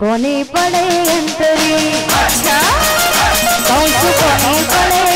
કોની પડે અંતરી? કોની પડે.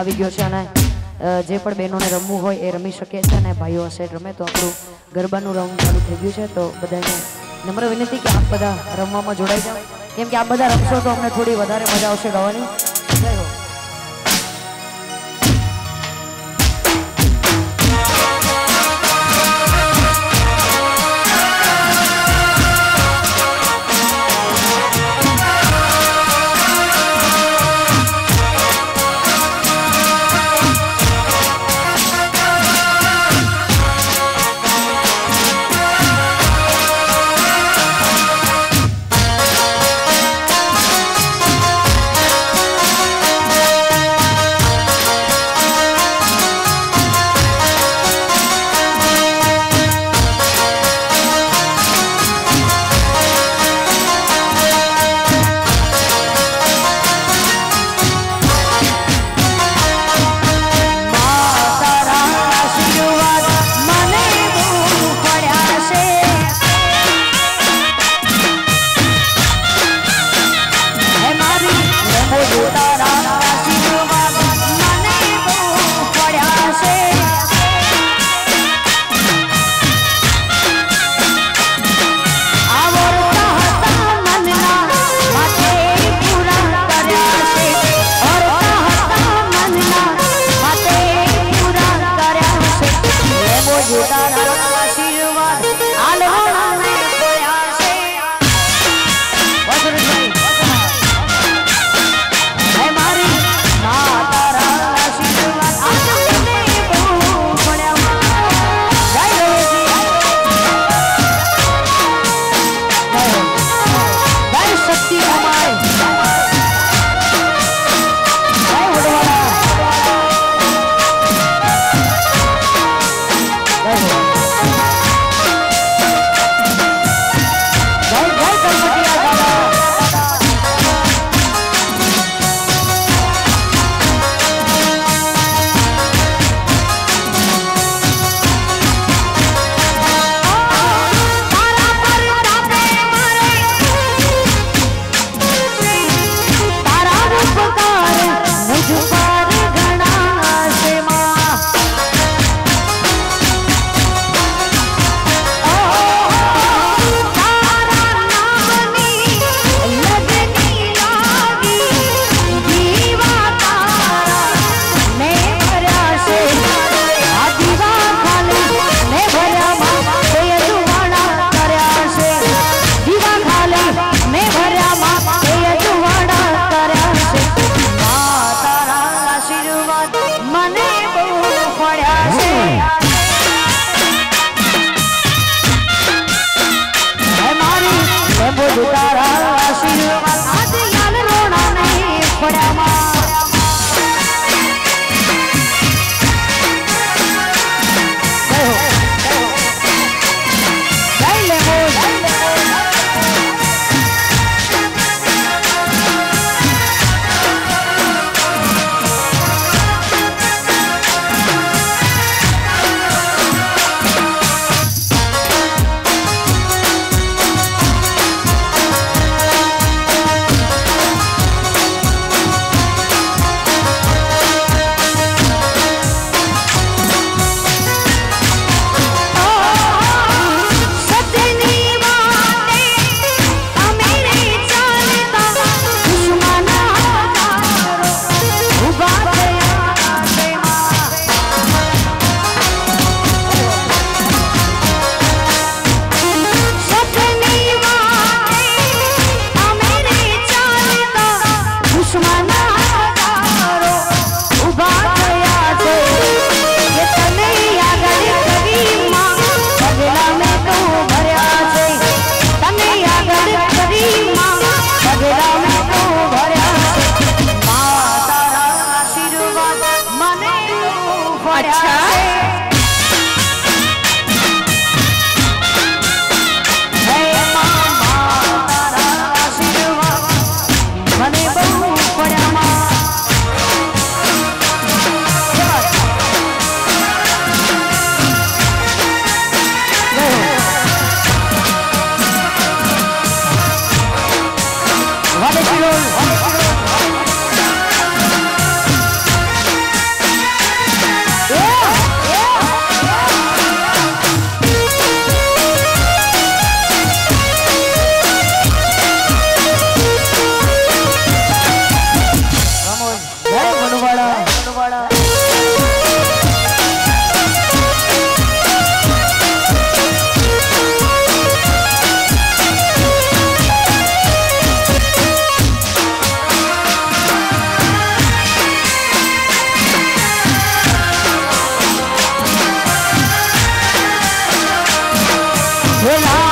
આવી ગયો છે અને જે પણ બહેનોને રમવું હોય એ રમી શકે છે અને ભાઈઓ હશે રમે, તો આપણું ગરબાનું રમવું ચાલુ થઈ ગયું છે, તો બધાને નમ્ર વિનંતી કે આપ બધા રમવામાં જોડાઈ જાઓ. કેમ કે આપ બધા રમશો તો અમને થોડી વધારે મજા આવશે ગાવાની. Well, I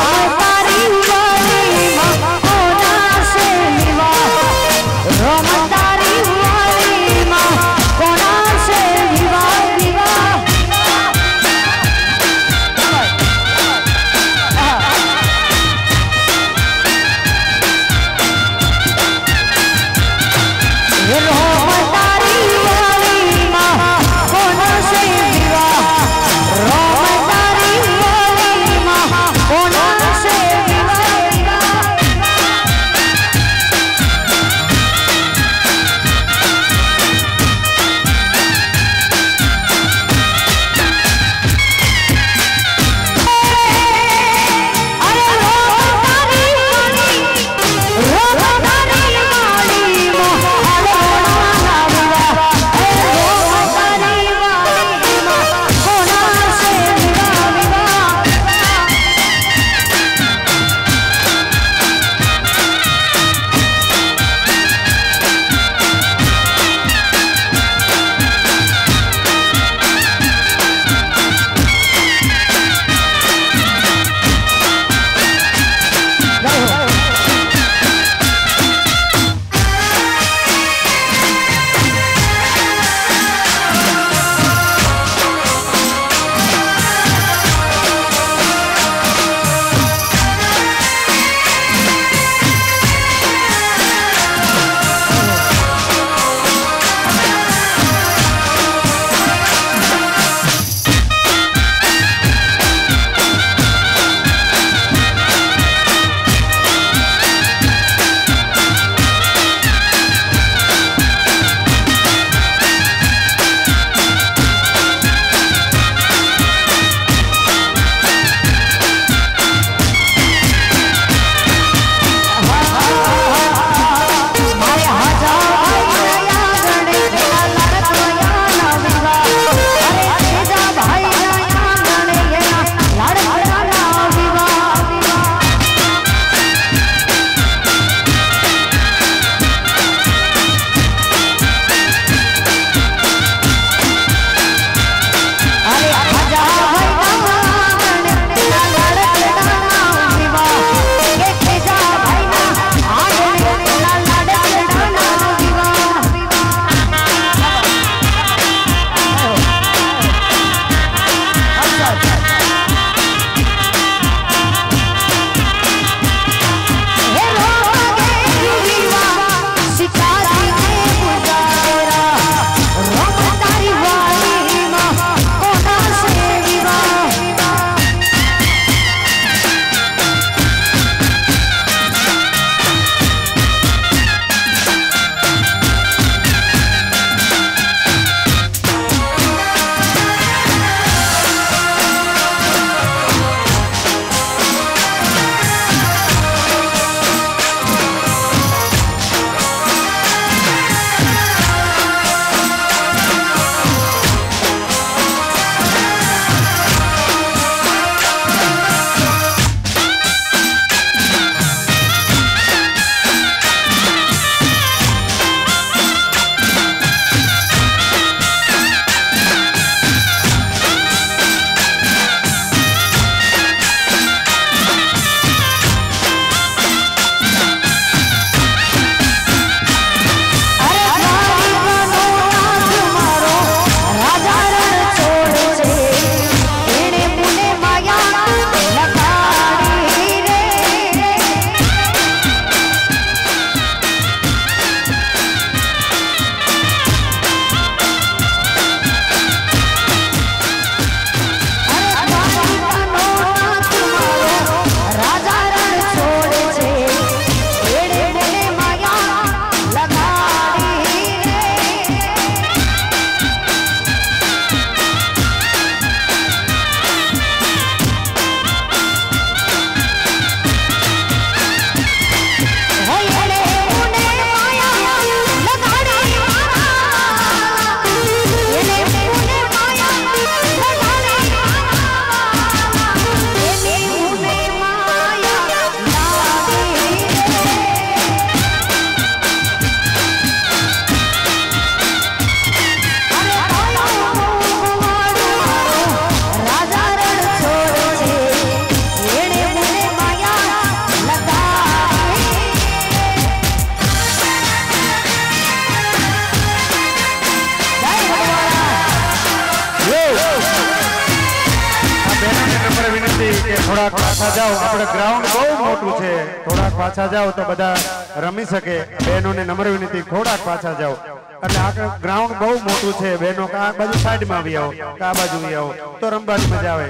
થોડાક પાછા જાઓ. આપણે ગ્રાઉન્ડ બહુ મોટું છે. થોડાક પાછા જાઓ તો બધા રમી શકે. બહેનોને નમ્ર વિનંતી થોડાક પાછા જાઓ. એટલે આ ગ્રાઉન્ડ બહુ મોટું છે. બહેનો કે આ બાજુ સાઈડમાં આવી આવો આ બાજુ આવી તો રમવાની મજા આવે.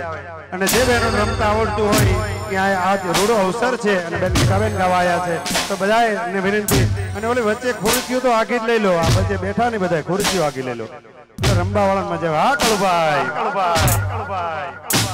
અને જે બહેનો રમતા આવડતું હોય, ત્યાં આજ રૂડો અવસર છે અને બેન મીઠાબેન ગાવા આવ્યા છે. તો બધાને વિનંતી. અને ઓલી વચ્ચે ખુરશીઓ તો આગી જ લઈ લો. આ વચ્ચે બેઠા ને બધા ખુરશીઓ આગી લઈ લો. રમવા વાળા મજા આવે. હા કળુભાઈ કળુભાઈ કળુભાઈ.